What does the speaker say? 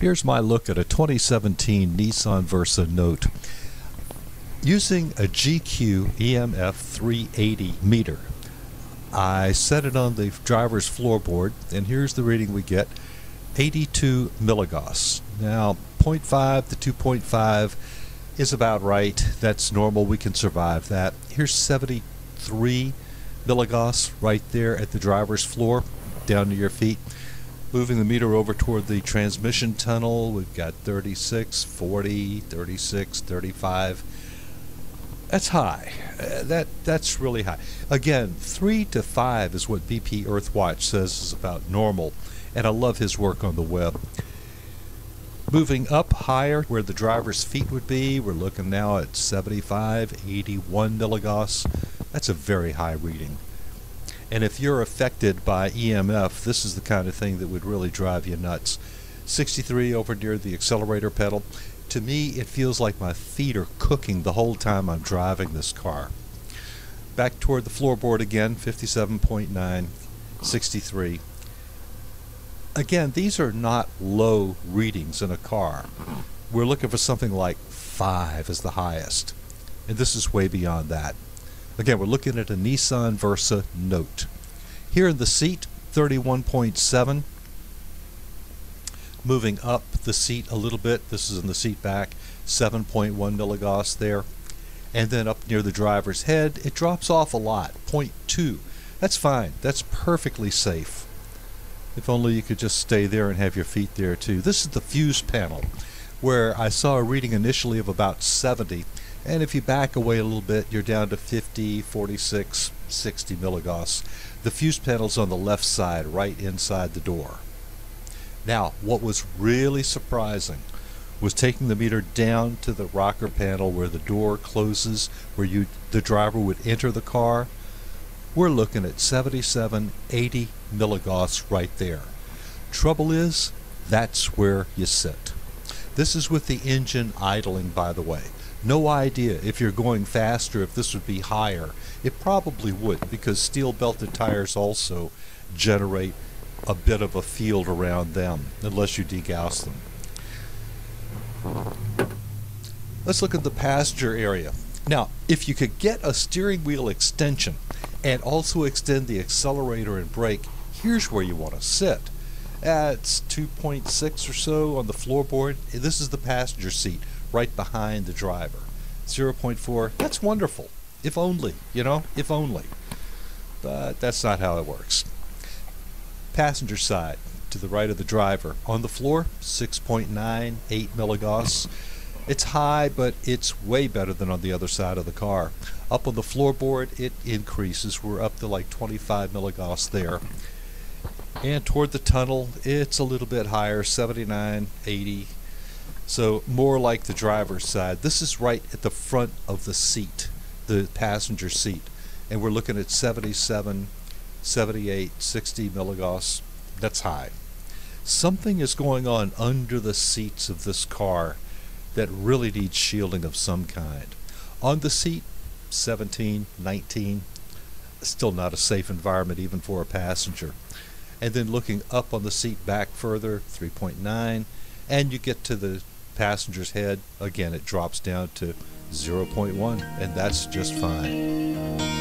Here's my look at a 2017 Nissan Versa Note. Using a GQ EMF 380 meter, I set it on the driver's floorboard, and here's the reading we get 82 milligauss. Now, 0.5 to 2.5 is about right. That's normal. We can survive that. Here's 73 milligauss right there at the driver's floor, down to your feet. Moving the meter over toward the transmission tunnel, we've got 36, 40, 36, 35. That's high. Uh, that that's really high. Again, three to five is what BP Earthwatch says is about normal, and I love his work on the web. Moving up higher where the driver's feet would be, we're looking now at 75, 81 milligauss. That's a very high reading. And if you're affected by EMF, this is the kind of thing that would really drive you nuts. 63 over near the accelerator pedal. To me, it feels like my feet are cooking the whole time I'm driving this car. Back toward the floorboard again, 57.9, 63. Again, these are not low readings in a car. We're looking for something like 5 as the highest. And this is way beyond that. Again, we're looking at a Nissan Versa Note. Here in the seat, 31.7. Moving up the seat a little bit, this is in the seat back, 7.1 milligauss there. And then up near the driver's head, it drops off a lot, 0.2. That's fine. That's perfectly safe. If only you could just stay there and have your feet there too. This is the fuse panel, where I saw a reading initially of about 70 and if you back away a little bit, you're down to 50, 46, 60 milligauss. The fuse panel's on the left side, right inside the door. Now, what was really surprising was taking the meter down to the rocker panel where the door closes, where you the driver would enter the car. We're looking at 77, 80 milligauss right there. Trouble is, that's where you sit. This is with the engine idling, by the way. No idea if you're going faster if this would be higher. It probably would because steel belted tires also generate a bit of a field around them unless you degauss them. Let's look at the passenger area. Now, if you could get a steering wheel extension and also extend the accelerator and brake, here's where you want to sit. That's 2.6 or so on the floorboard. This is the passenger seat right behind the driver. 0.4, that's wonderful. If only, you know, if only. But that's not how it works. Passenger side, to the right of the driver. On the floor, 6.9, 8 milligauss. It's high, but it's way better than on the other side of the car. Up on the floorboard, it increases. We're up to like 25 milligauss there. And toward the tunnel, it's a little bit higher, 79, 80, so more like the driver's side. This is right at the front of the seat, the passenger seat. And we're looking at 77, 78, 60 milligauss. That's high. Something is going on under the seats of this car that really needs shielding of some kind. On the seat, 17, 19. Still not a safe environment even for a passenger. And then looking up on the seat back further, 3.9. And you get to the passenger's head, again, it drops down to 0.1, and that's just fine.